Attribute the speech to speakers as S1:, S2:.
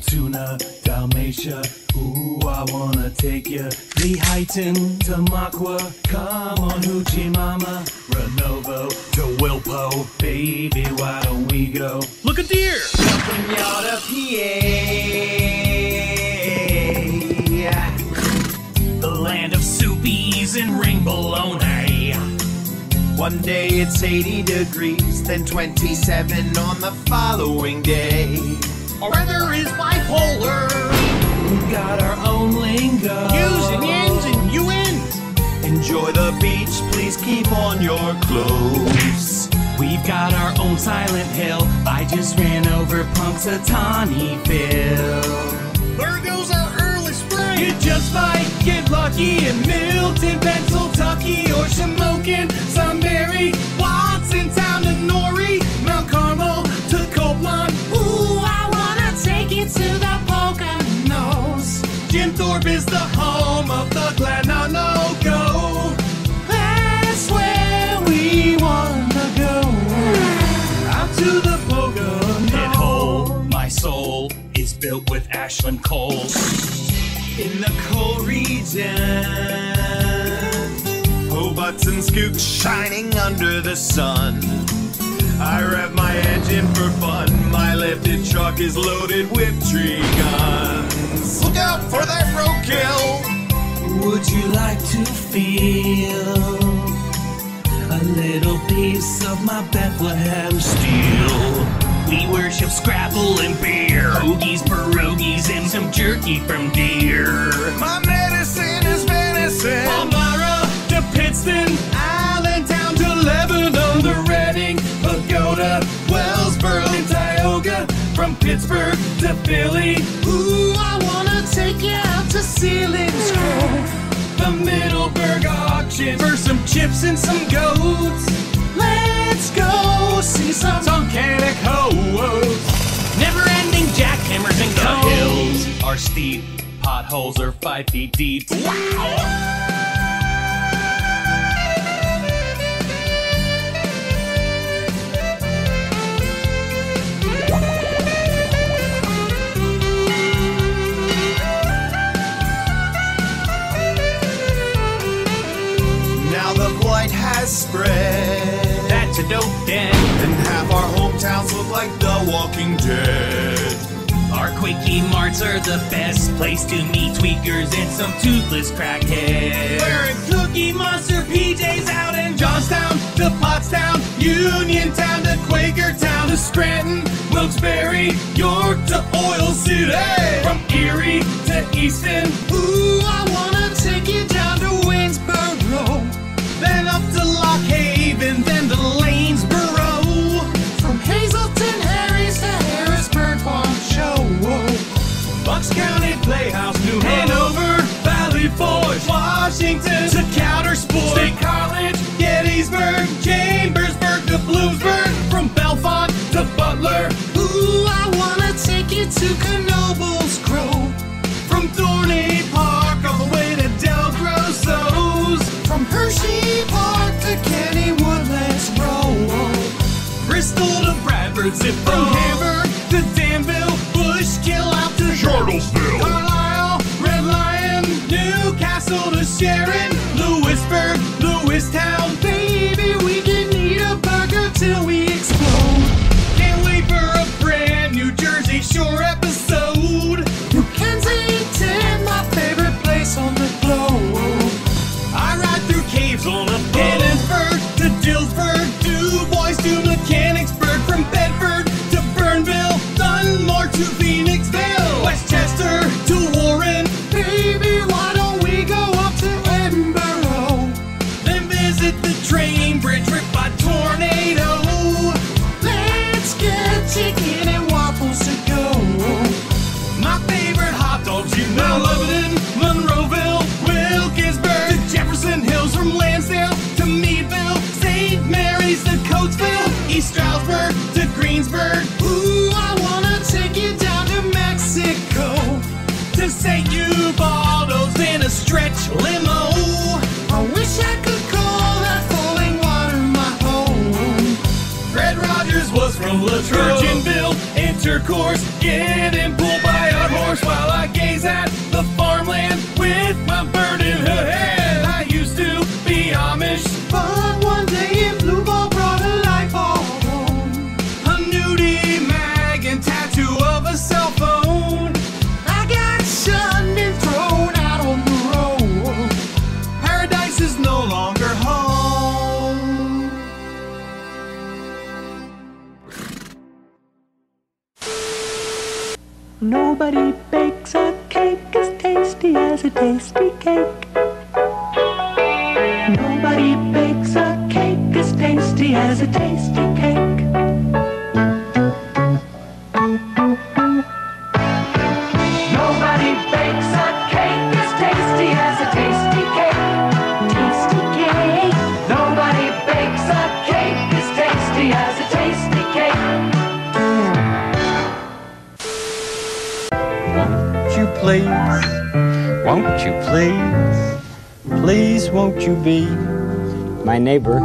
S1: Altoona, Dalmatia. Ooh, I wanna take ya. Lehighton, Tamaqua. Come on, Hoochie Mama. Renovo to Wilpo. Baby, why don't we go?
S2: Look a deer!
S1: Welcome y'all to PA. The land of soupies and ring bologna.
S3: One day it's 80 degrees, then 27 on the following day.
S2: Our weather is bipolar.
S1: We've got our own lingo.
S2: U's and yins and UNs.
S3: Enjoy the beach, please keep on your clothes.
S1: We've got our own Silent Hill. I just ran over Punxsutawneyville.
S2: Virgo's our early spring.
S1: You just might get lucky in Milton, Pennsylvania, or Shamokin, Sunbury, Watson soul is built with Ashland coal. In the coal region.
S3: Hobarts and skooks shining under the sun. I rev my engine for fun. My lifted truck is loaded with tree guns. Look out for that roadkill!
S1: Would you like to feel a little piece of my Bethlehem steel? We worship scrapple and beer, hoagies, pierogies, and some jerky from deer.
S3: My medicine is venison.
S1: Palmyra to Pittston, Allentown to Lebanon, to Reading, Pagoda, Wellsboro, and Tioga. From Pittsburgh to Philly, ooh, I wanna take you out to Selinsgrove. The Middleburg auction for some chips and some goats. Let's go see some Tunkhannock hoes. Are steep, potholes are five feet deep. Wow!
S3: Now the blight has spread.
S1: That's a dope den.
S3: And half our hometowns look like the walking dead.
S1: Quickie marts are the best place to meet tweakers and some toothless crackheads. Wearing Cookie Monster PJs out in Johnstown to Pottstown, Uniontown to Quakertown to Scranton, Wilkes-Barre, York to Oil City. From Erie to Easton, ooh, I wanna Washington to Coudersport, State College, Gettysburg, Chambersburg to Bloomsburg, from Bellefonte to Butler. Ooh, I wanna take you to Knoebels Grove. From Dorney Park all the way to Del Grosso's. From Hershey Park to Kennywood, let's roll. Bristol to Bradford, zip from Hamburg to Danville, Bushkill out to
S4: Charlottesville.
S1: To Sharon, Lewisburg, Lewistown. Greensburg to Greensburg. Ooh, I wanna take you down to Mexico to St. Ubaldo's in a stretch limo. I wish I could call that Fallingwater my home. Fred Rogers was from Latrobe. Virginville, intercourse, getting pulled by
S4: Nobody bakes a cake as tasty as a tasty cake. Nobody bakes a cake as tasty as a
S5: Tastykake. please? Won't you please? Please, won't you be my neighbor?